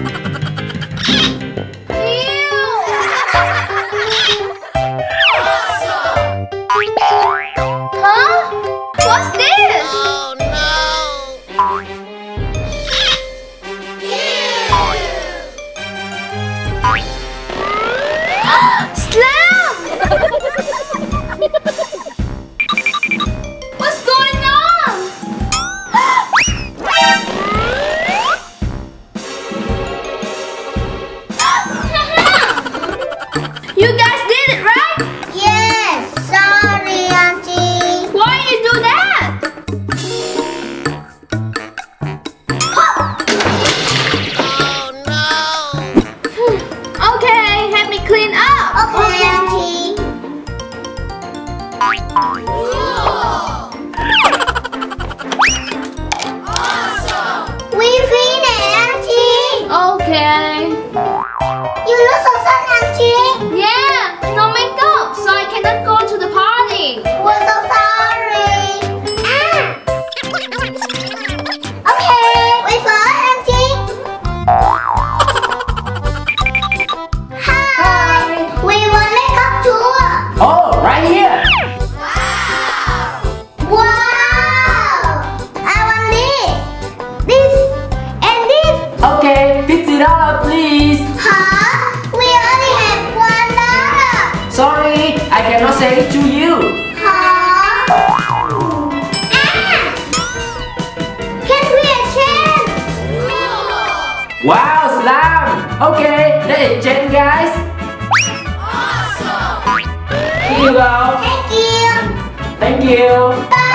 What's this? 心 Okay, that is Jen guys. Awesome. Thank you. Thank you. Thank you. Bye.